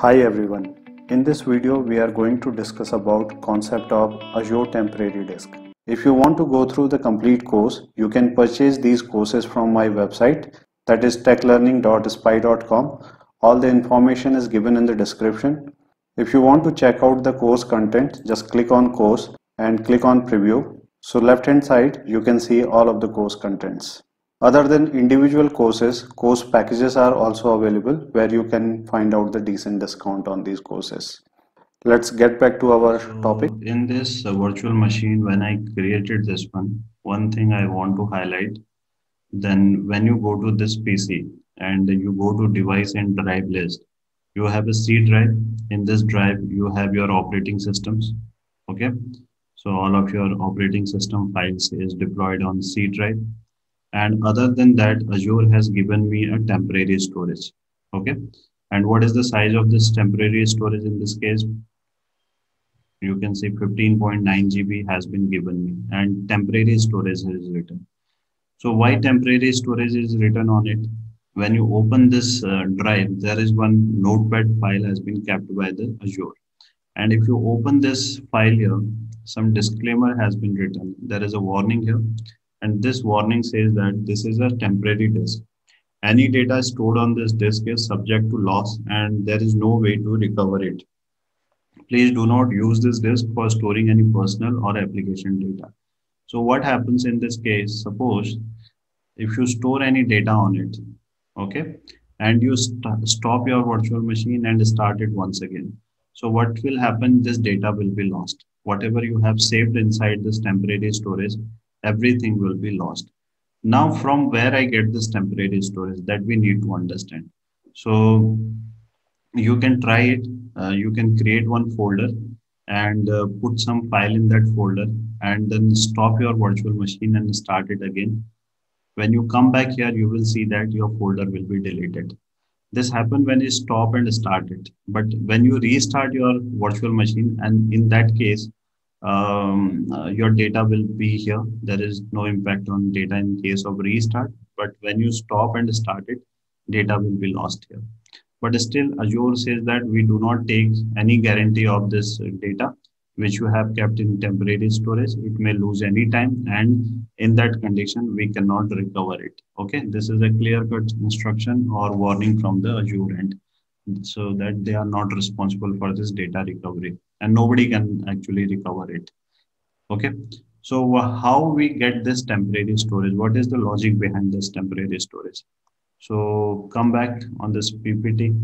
Hi everyone. In this video we are going to discuss about concept of Azure Temporary Disk. If you want to go through the complete course, you can purchase these courses from my website that is techlearning.spayee.com. All the information is given in the description. If you want to check out the course content, just click on course and click on preview. So left hand side you can see all of the course contents. Other than individual courses, course packages are also available where you can find out the decent discount on these courses. Let's get back to our So topic. in this uh, virtual machine, when I created this one, one thing I want to highlight, then when you go to this PC and you go to device and drive list, you have a C drive. In this drive, you have your operating systems. Okay. So all of your operating system files is deployed on C drive. And other than that, Azure has given me a temporary storage. Okay. And what is the size of this temporary storage in this case? You can see 15.9 GB has been given me and temporary storage is written. So why temporary storage is written on it? When you open this uh, drive, there is one notepad file has been kept by the Azure. And if you open this file here, some disclaimer has been written. There is a warning here. And this warning says that this is a temporary disk. Any data stored on this disk is subject to loss and there is no way to recover it. Please do not use this disk for storing any personal or application data. So what happens in this case? Suppose if you store any data on it, okay, and you st- stop your virtual machine and start it once again. So what will happen? This data will be lost. Whatever you have saved inside this temporary storage, everything will be lost. Now, from where I get this temporary storage that we need to understand. So you can try it. Uh, you can create one folder and uh, put some file in that folder and then stop your virtual machine and start it again. When you come back here, you will see that your folder will be deleted. This happened when you stop and start it. But when you restart your virtual machine, and in that case, um, uh, your data will be here. There is no impact on data in case of restart. But when you stop and start it, data will be lost here. But still, Azure says that we do not take any guarantee of this data which you have kept in temporary storage. It may lose any time, and in that condition, we cannot recover it. Okay, this is a clear-cut instruction or warning from the Azure end, so that they are not responsible for this data recovery, and nobody can actually recover it. Okay, so how we get this temporary storage? What is the logic behind this temporary storage? So come back on this PPT.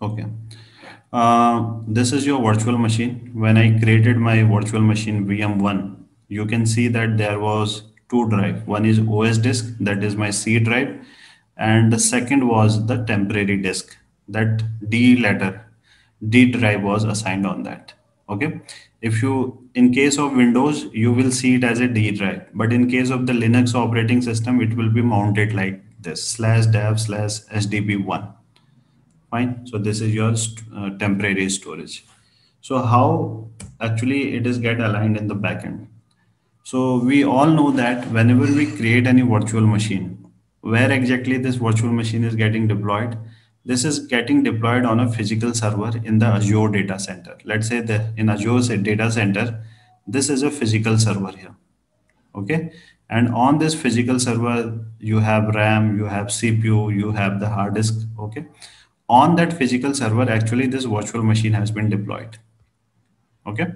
Okay. Uh, this is your virtual machine. When I created my virtual machine VM1, you can see that there was two drive. One is OS disk, that is my C drive. And the second was the temporary disk, that D letter, D drive was assigned on that. Okay. If you, in case of Windows, you will see it as a D drive. But in case of the Linux operating system, it will be mounted like this slash dev slash SDB1 fine so this is your uh, temporary storage so how actually it is get aligned in the backend so we all know that whenever we create any virtual machine where exactly this virtual machine is getting deployed? This is getting deployed on a physical server in the azure data center. Let's say that in azure data center this is a physical server here okay? And on this physical server you have ram you have cpu you have the hard disk okay? On that physical server actually this virtual machine has been deployed okay?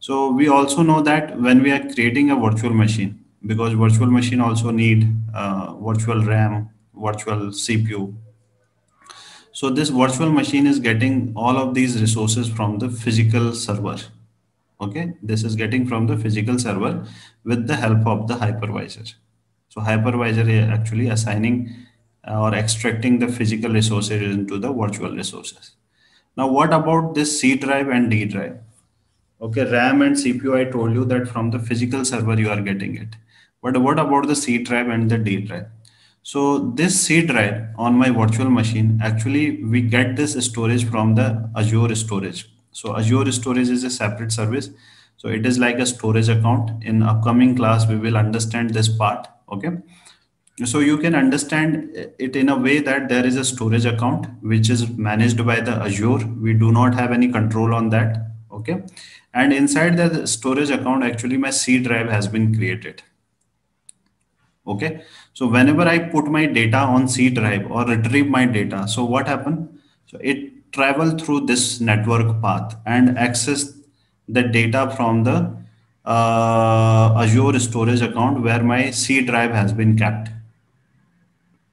So we also know that when we are creating a virtual machine because virtual machine also need uh, virtual ram virtual cpu so this virtual machine is getting all of these resources from the physical server. Okay? This is getting from the physical server with the help of the hypervisor. So hypervisor is actually assigning or extracting the physical resources into the virtual resources. Now, what about this C drive and D drive? Okay, RAM and CPU, I told you that from the physical server you are getting it. But what about the C drive and the D drive? So this C drive on my virtual machine, actually we get this storage from the Azure storage. So Azure storage is a separate service. So it is like a storage account. In upcoming class, we will understand this part. Okay so you can understand it in a way that there is a storage account which is managed by the azure we do not have any control on that okay and inside the storage account actually my c drive has been created. Okay? So whenever i put my data on c drive or retrieve my data so what happened? So it travel through this network path and access the data from the uh, azure storage account where my c drive has been kept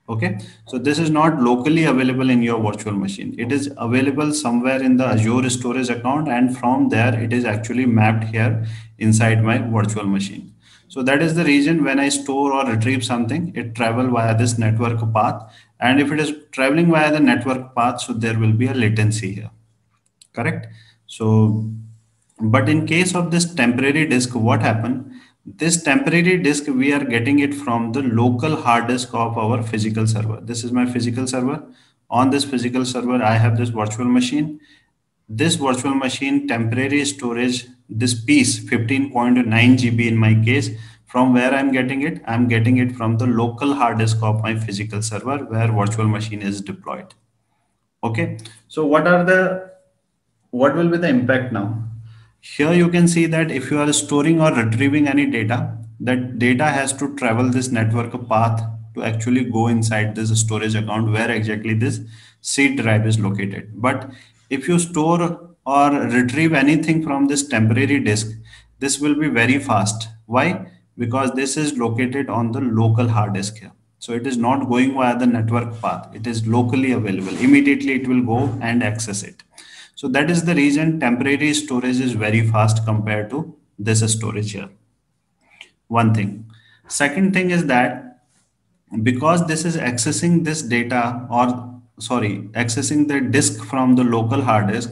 okay? So this is not locally available in your virtual machine. It is available somewhere in the azure storage account and from there it is actually mapped here inside my virtual machine. So that is the reason when i store or retrieve something it travel via this network path. And if it is traveling via the network path so there will be a latency here. Correct? So but in case of this temporary disk what happened this temporary disk, we are getting it from the local hard disk of our physical server. This is my physical server. On this physical server, I have this virtual machine. This virtual machine temporary storage, this piece 15.9 GB in my case, from where I'm getting it, I'm getting it from the local hard disk of my physical server where virtual machine is deployed. Okay, so what are the, what will be the impact now? Here you can see that if you are storing or retrieving any data, that data has to travel this network path to actually go inside this storage account where exactly this C drive is located. But if you store or retrieve anything from this temporary disk, this will be very fast. Why? Because this is located on the local hard disk here. So it is not going via the network path. It is locally available. Immediately it will go and access it. So that is the reason temporary storage is very fast compared to this storage here. One thing. Second thing is that because this is accessing this data or sorry, accessing the disk from the local hard disk.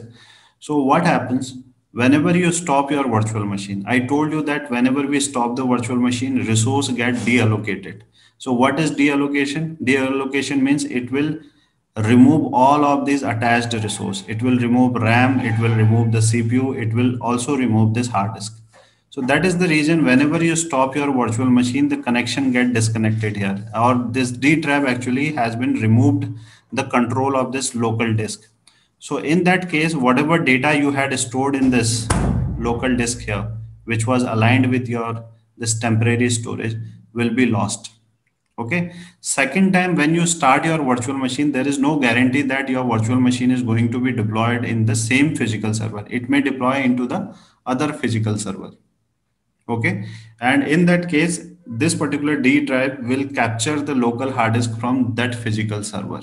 So what happens whenever you stop your virtual machine? I told you that whenever we stop the virtual machine, resource get deallocated. So what is deallocation? Deallocation means it will remove all of these attached resource. It will remove RAM, it will remove the CPU, it will also remove this hard disk. So that is the reason whenever you stop your virtual machine, the connection get disconnected here or this D drive actually has been removed the control of this local disk. So in that case, whatever data you had stored in this local disk here, which was aligned with your this temporary storage will be lost okay? Second time when you start your virtual machine there is no guarantee that your virtual machine is going to be deployed in the same physical server. It may deploy into the other physical server. Okay? And in that case this particular d drive will capture the local hard disk from that physical server.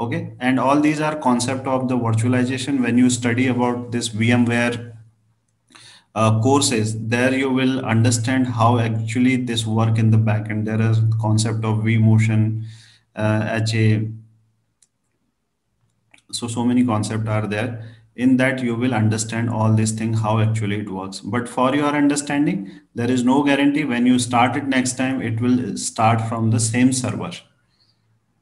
Okay? And all these are concept of the virtualization when you study about this vmware uh, courses, there you will understand how actually this work in the backend. There is concept of vMotion, uh, HA. So, so many concepts are there. In that you will understand all these things, how actually it works. But for your understanding, there is no guarantee when you start it next time, it will start from the same server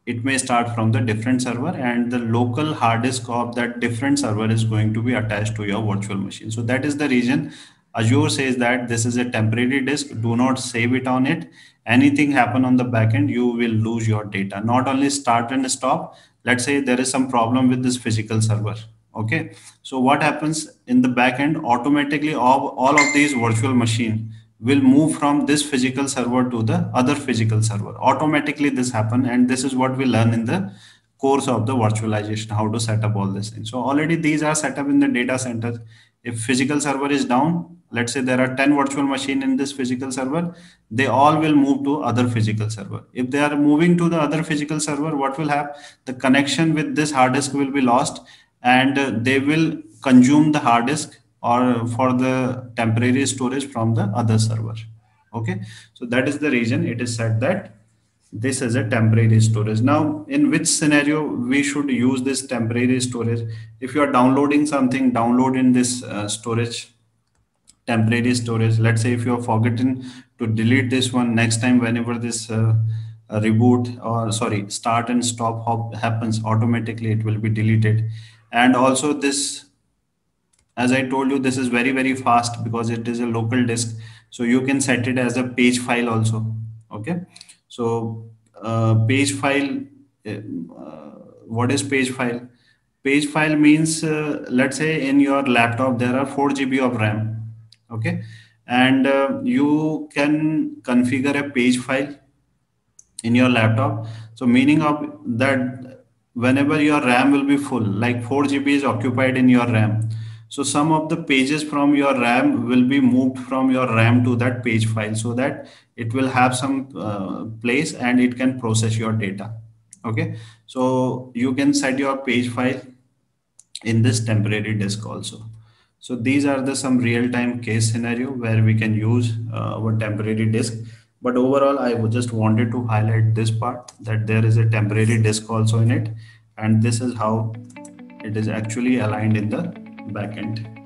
it may start from the different server and the local hard disk of that different server is going to be attached to your virtual machine. So that is the reason Azure says that this is a temporary disk. Do not save it on it. Anything happen on the backend, you will lose your data. Not only start and stop. Let's say there is some problem with this physical server. Okay. So what happens in the backend? Automatically, all, all of these virtual machine will move from this physical server to the other physical server. Automatically this happen and this is what we learn in the course of the virtualization, how to set up all these things. So already these are set up in the data center. If physical server is down, let's say there are 10 virtual machine in this physical server, they all will move to other physical server. If they are moving to the other physical server, what will happen? The connection with this hard disk will be lost and uh, they will consume the hard disk or for the temporary storage from the other server. Okay, so that is the reason it is said that this is a temporary storage. Now, in which scenario we should use this temporary storage? If you are downloading something, download in this uh, storage, temporary storage. Let's say if you have forgotten to delete this one next time, whenever this uh, reboot or sorry, start and stop happens automatically, it will be deleted. And also this as I told you, this is very, very fast because it is a local disk. So you can set it as a page file also. Okay. So uh, page file uh, what is page file page file means uh, let's say in your laptop there are 4 gb of ram okay and uh, you can configure a page file in your laptop so meaning of that whenever your ram will be full like 4 gb is occupied in your ram so some of the pages from your ram will be moved from your ram to that page file so that it will have some uh, place and it can process your data. Okay? So you can set your page file in this temporary disk also. So these are the some real-time case scenario where we can use uh, our temporary disk. But overall i just wanted to highlight this part that there is a temporary disk also in it. And this is how it is actually aligned in the backend